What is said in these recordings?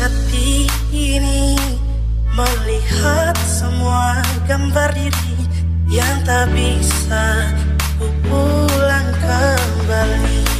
hati ini Melihat semua gambar diri Yang tak bisa ku pulang kembali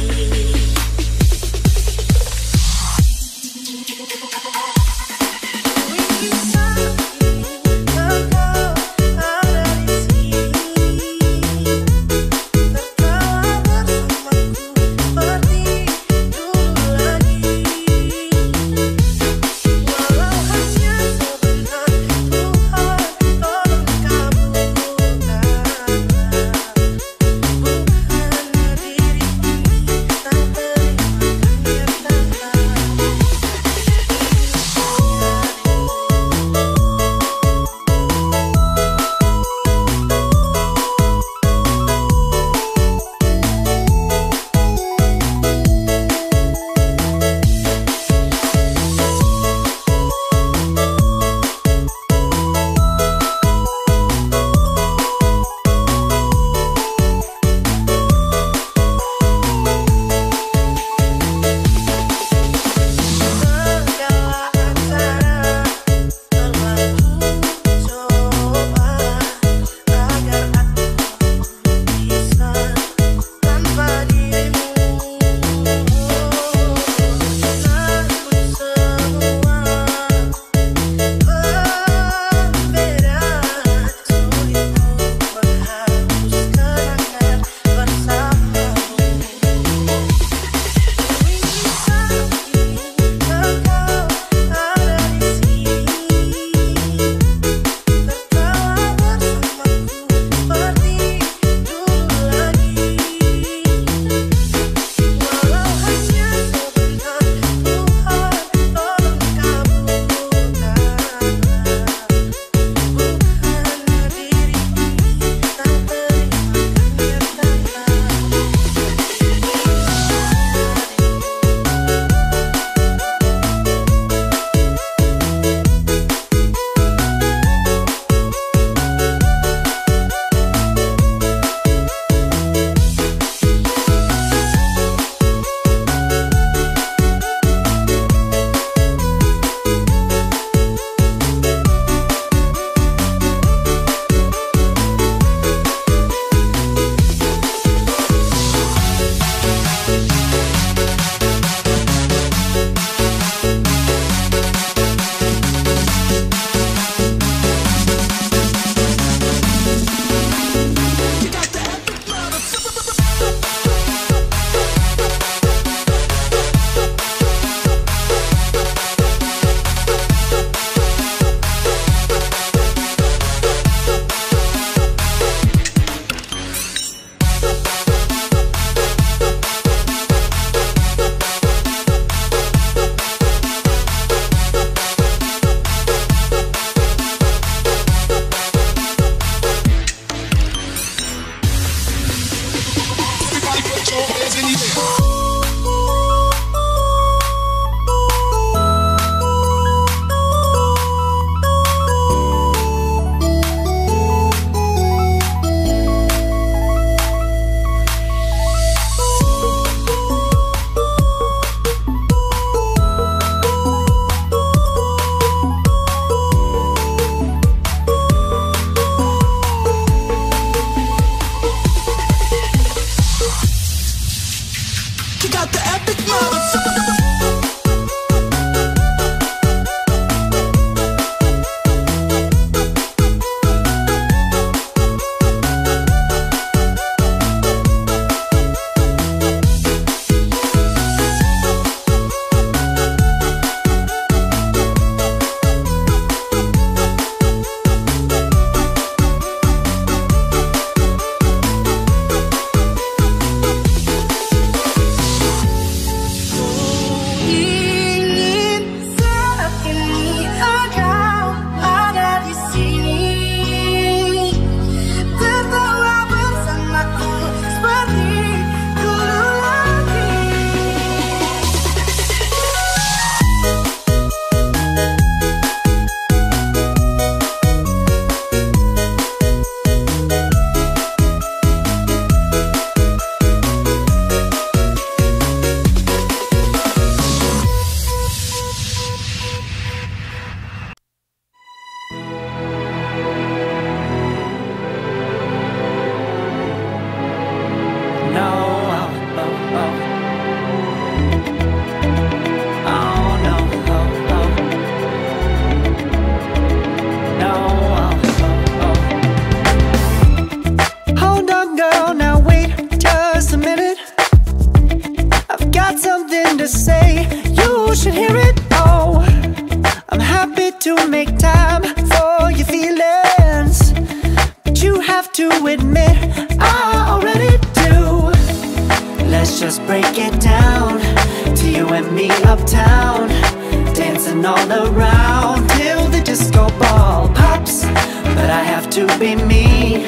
be me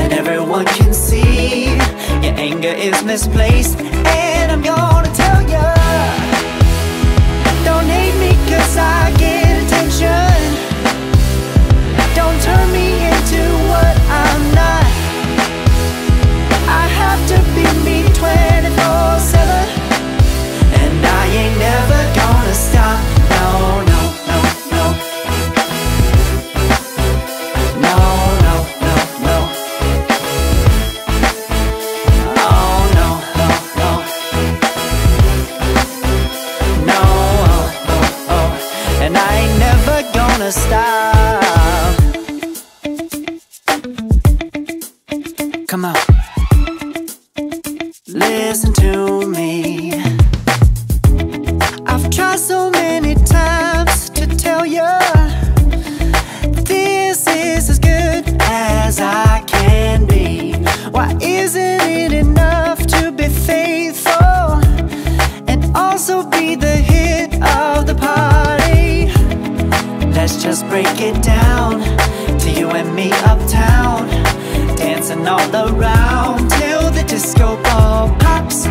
And everyone can see Your anger is misplaced. Let's just break it down. To you and me uptown. Dancing all around. Till the disco ball pops.